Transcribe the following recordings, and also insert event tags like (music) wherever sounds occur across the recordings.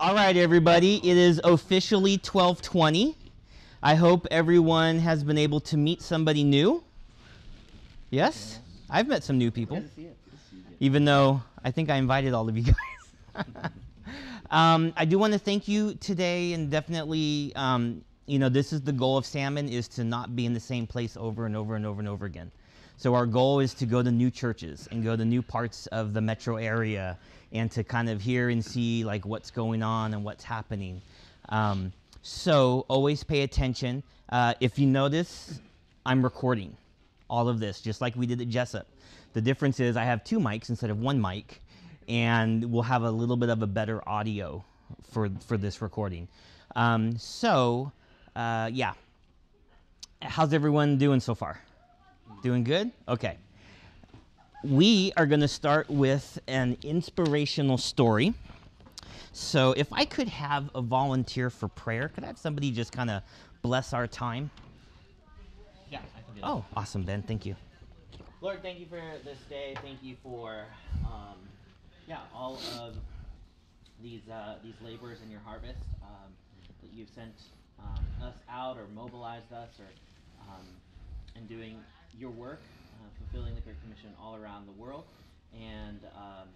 All right, everybody. It is officially 1220. I hope everyone has been able to meet somebody new. Yes? I've met some new people, even though I think I invited all of you (laughs) guys. um, I do want to thank you today, and definitely, um, you know, this is the goal of SAMN is to not be in the same place over and over and over and over again. So our goal is to go to new churches and go to new parts of the metro area and to kind of hear and see like what's going on and what's happening. Um, so always pay attention. Uh, if you notice, I'm recording all of this just like we did at Jessup. The difference is I have two mics instead of one mic, and we'll have a little bit of a better audio for for this recording. Um, so uh, yeah, how's everyone doing so far? Doing good? Okay. We are going to start with an inspirational story. So, if I could have a volunteer for prayer, could I have somebody just kind of bless our time? Yeah, I can do that. Oh, awesome, Ben. Thank you. Lord, thank you for this day. Thank you for, um, yeah, all of these uh, these laborers in your harvest um, that you've sent um, us out or mobilized us or um, and doing your work, uh, fulfilling the Great Commission all around the world and um,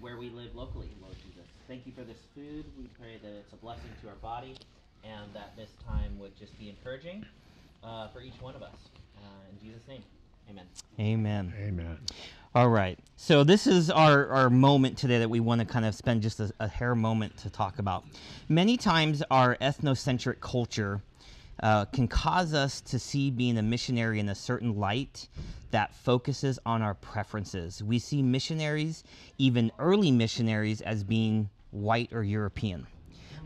where we live locally, Lord Jesus. Thank you for this food. We pray that it's a blessing to our body and that this time would just be encouraging uh, for each one of us. Uh, in Jesus' name, amen. Amen. Amen. All right. So this is our, our moment today that we want to kind of spend just a, a hair moment to talk about. Many times our ethnocentric culture uh, can cause us to see being a missionary in a certain light that focuses on our preferences. We see missionaries, even early missionaries, as being white or European.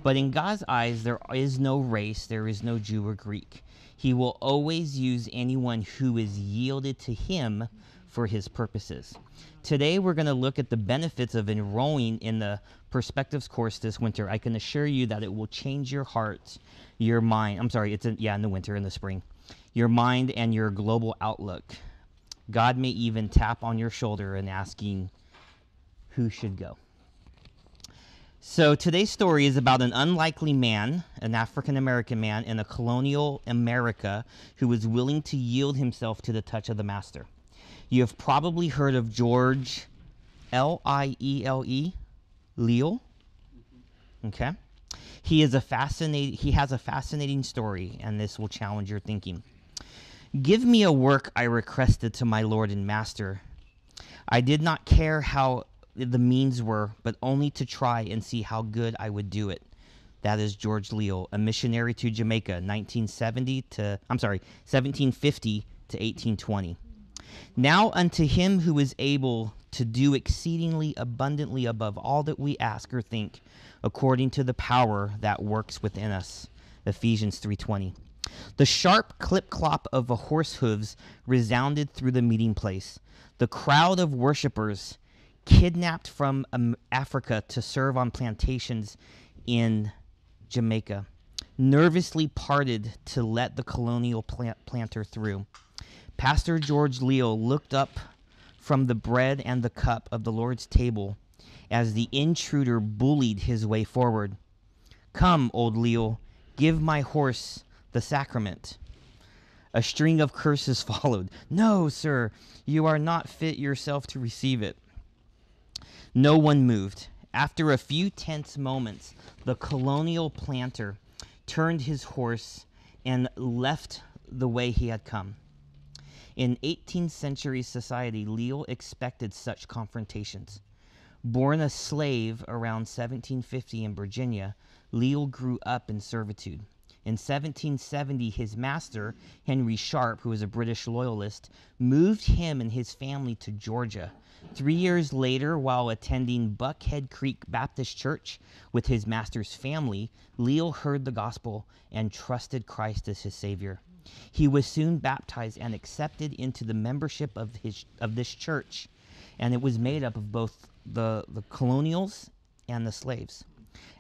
But in God's eyes, there is no race, there is no Jew or Greek. He will always use anyone who is yielded to Him for His purposes. Today, we're going to look at the benefits of enrolling in the Perspectives course this winter. I can assure you that it will change your heart, your mind. I'm sorry, it's in, yeah, in the winter, in the spring. Your mind and your global outlook. God may even tap on your shoulder and asking, who should go? So today's story is about an unlikely man, an African American man in a colonial America who was willing to yield himself to the touch of the master. You have probably heard of George L I E L E Liele. Okay. He is a fascinating he has a fascinating story and this will challenge your thinking. Give me a work I requested to my Lord and Master. I did not care how the means were, but only to try and see how good I would do it. That is George Liele, a missionary to Jamaica, 1970 to, I'm sorry, 1750 to 1820. Now unto him who is able to do exceedingly abundantly above all that we ask or think, according to the power that works within us. Ephesians 3:20. The sharp clip clop of a horse hooves resounded through the meeting place. The crowd of worshippers kidnapped from um, Africa to serve on plantations in Jamaica, nervously parted to let the colonial plant planter through. Pastor George Liele looked up from the bread and the cup of the Lord's table as the intruder bullied his way forward. Come, old Liele, give my horse the sacrament. A string of curses (laughs) followed. No, sir, you are not fit yourself to receive it. No one moved. After a few tense moments, the colonial planter turned his horse and left the way he had come. In 18th century society, Liele expected such confrontations. Born a slave around 1750 in Virginia, Liele grew up in servitude. In 1770, his master, Henry Sharp, who was a British loyalist, moved him and his family to Georgia. Three years later, while attending Buckhead Creek Baptist Church with his master's family, Liele heard the gospel and trusted Christ as his Savior. He was soon baptized and accepted into the membership of, his, of this church, and it was made up of both the, the colonials and the slaves.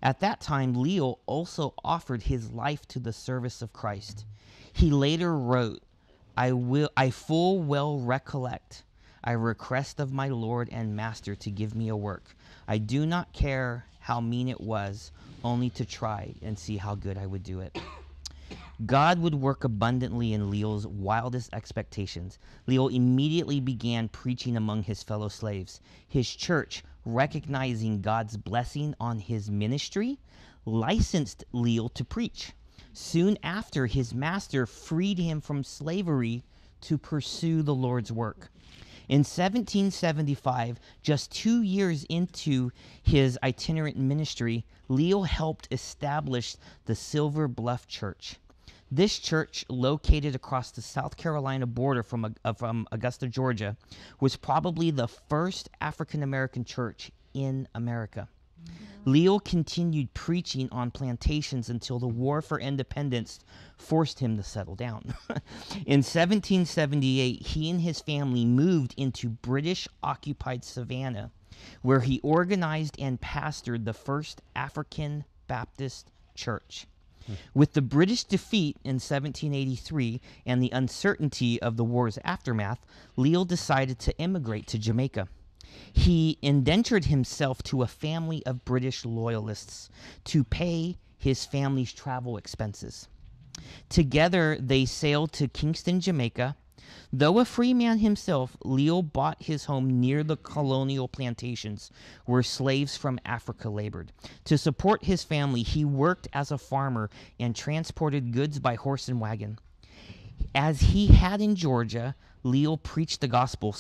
At that time, Liele also offered his life to the service of Christ. He later wrote, I will I full well recollect I request of my Lord and Master to give me a work. I do not care how mean it was, only to try and see how good I would do it. God would work abundantly in Liele's wildest expectations. Liele immediately began preaching among his fellow slaves. His church, recognizing God's blessing on his ministry, licensed Liele to preach. Soon after, his master freed him from slavery to pursue the Lord's work. In 1775, just two years into his itinerant ministry, Liele helped establish the Silver Bluff Church. This church, located across the South Carolina border from, uh, from Augusta, Georgia, was probably the first African American church in America. Liele continued preaching on plantations until the War for Independence forced him to settle down. (laughs) in 1778, he and his family moved into British occupied Savannah, where he organized and pastored the first African Baptist church. With the British defeat in 1783 and the uncertainty of the war's aftermath, Liele decided to emigrate to Jamaica. He indentured himself to a family of British loyalists to pay his family's travel expenses. Together, they sailed to Kingston, Jamaica. Though a free man himself, Liele bought his home near the colonial plantations where slaves from Africa labored. To support his family, he worked as a farmer and transported goods by horse and wagon. As he had in Georgia, Liele preached the gospel,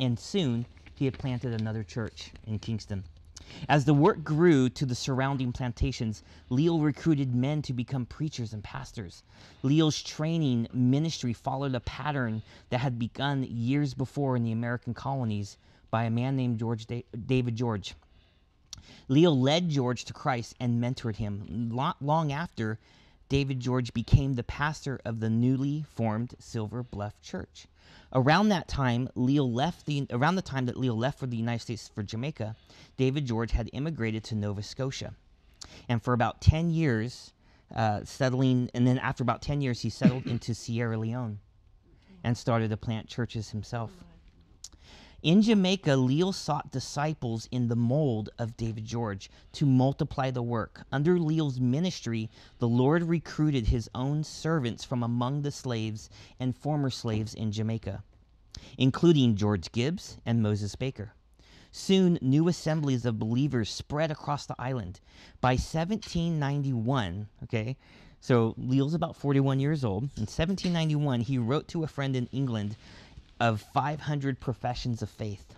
and soon he had planted another church in Kingston. As the work grew to the surrounding plantations, Liele recruited men to become preachers and pastors. Liele's training ministry followed a pattern that had begun years before in the American colonies by a man named George da- David George. Liele led George to Christ and mentored him. Long after, David George became the pastor of the newly formed Silver Bluff Church. Around that time, Liele left the around the time that Liele left for the United States for Jamaica, David George had immigrated to Nova Scotia, and for about ten years, uh, settling, and then after about ten years, he settled into Sierra Leone, and started to plant churches himself. In Jamaica, Liele sought disciples in the mold of David George to multiply the work. Under Liele's ministry, the Lord recruited his own servants from among the slaves and former slaves in Jamaica, including George Gibbs and Moses Baker. Soon, new assemblies of believers spread across the island. By 1791, okay, so Liele's about 41 years old. In 1791, he wrote to a friend in England of 500 professions of faith.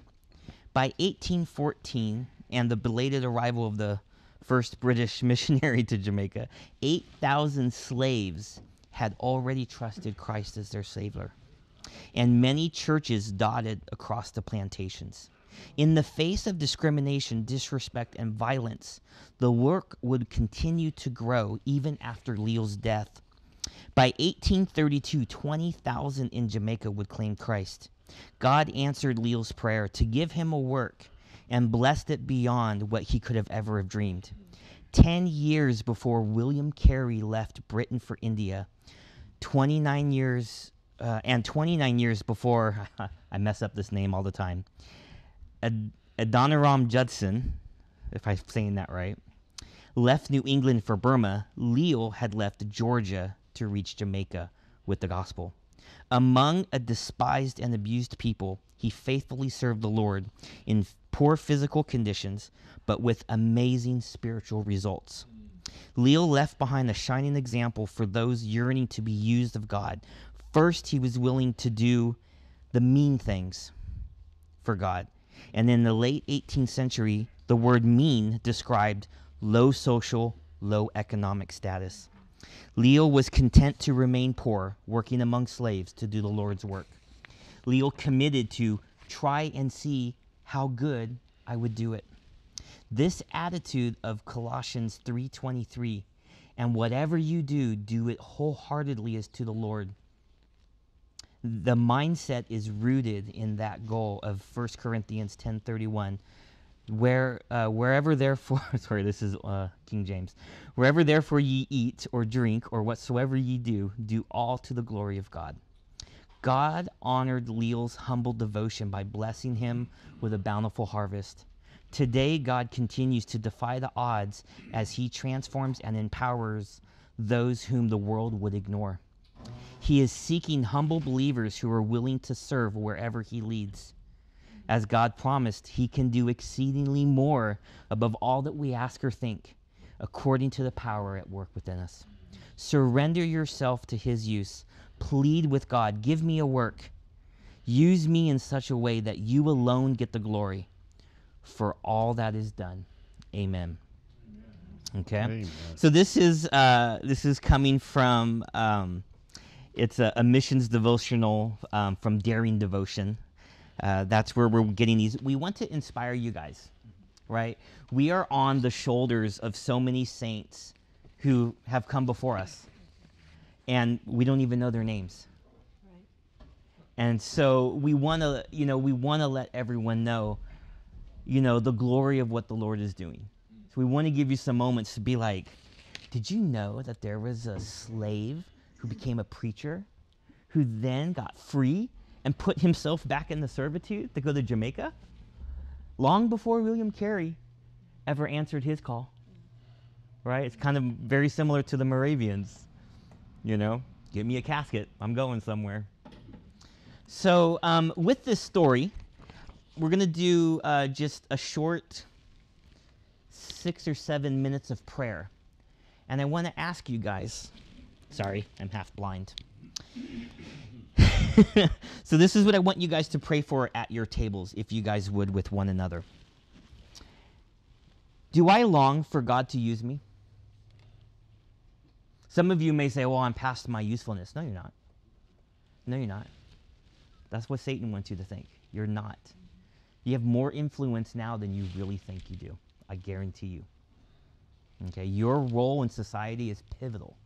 By 1814, and the belated arrival of the first British (laughs) missionary to Jamaica, 8,000 slaves had already trusted Christ as their Savior, and many churches dotted across the plantations. In the face of discrimination, disrespect, and violence, the work would continue to grow even after Liele's death by 1832, 20,000 in Jamaica would claim Christ. God answered Liele's prayer to give him a work and blessed it beyond what he could have ever have dreamed. Ten years before William Carey left Britain for India, 29 years, uh, and 29 years before, (laughs) I mess up this name all the time, Ad- Adoniram Judson, if I'm saying that right, left New England for Burma, Liele had left Georgia to reach Jamaica with the gospel. Among a despised and abused people, he faithfully served the Lord in poor physical conditions, but with amazing spiritual results. Liele left behind a shining example for those yearning to be used of God. First, he was willing to do the mean things for God. And in the late 18th century, the word mean described low social, low economic status. Liele was content to remain poor, working among slaves to do the Lord's work. Liele committed to try and see how good I would do it. This attitude of Colossians 3:23 and whatever you do do it wholeheartedly as to the Lord. The mindset is rooted in that goal of 1 Corinthians 10:31 where uh, wherever therefore (laughs) sorry this is uh, king james wherever therefore ye eat or drink or whatsoever ye do do all to the glory of god God honored Liele's humble devotion by blessing him with a bountiful harvest. Today, God continues to defy the odds as he transforms and empowers those whom the world would ignore. He is seeking humble believers who are willing to serve wherever he leads. As God promised, he can do exceedingly more above all that we ask or think, according to the power at work within us. Surrender yourself to his use. Plead with God, give me a work. Use me in such a way that you alone get the glory for all that is done. Amen. Okay. Amen. So this is uh, this is coming from um, it's a, a missions devotional um, from Daring Devotion. Uh, that's where we're getting these. We want to inspire you guys, right? We are on the shoulders of so many saints who have come before us, and we don't even know their names. And so we want to, you know, we want to let everyone know, you know, the glory of what the Lord is doing. So we want to give you some moments to be like, did you know that there was a slave who became a preacher, who then got free and put himself back in the servitude to go to Jamaica? Long before William Carey ever answered his call. Right? It's kind of very similar to the Moravians. You know, give me a casket. I'm going somewhere. So, um, with this story, we're going to do uh, just a short six or seven minutes of prayer. And I want to ask you guys sorry, I'm half blind. (laughs) so, this is what I want you guys to pray for at your tables, if you guys would, with one another. Do I long for God to use me? Some of you may say, well, I'm past my usefulness. No, you're not. No, you're not. That's what Satan wants you to think. You're not. You have more influence now than you really think you do. I guarantee you. Okay, your role in society is pivotal.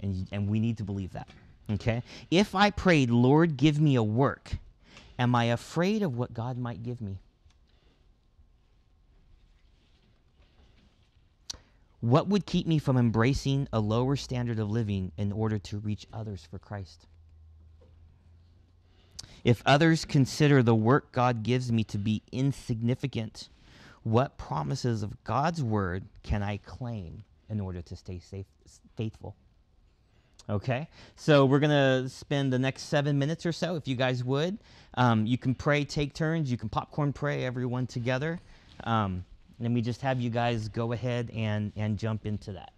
And, and we need to believe that. Okay? If I prayed, Lord, give me a work, am I afraid of what God might give me? What would keep me from embracing a lower standard of living in order to reach others for Christ? If others consider the work God gives me to be insignificant, what promises of God's word can I claim in order to stay safe, faithful? Okay, so we're to spend the next seven minutes or so, if you guys would. Um, you can pray, take turns. You can popcorn pray, everyone together. Um, and we just have you guys go ahead and, and jump into that.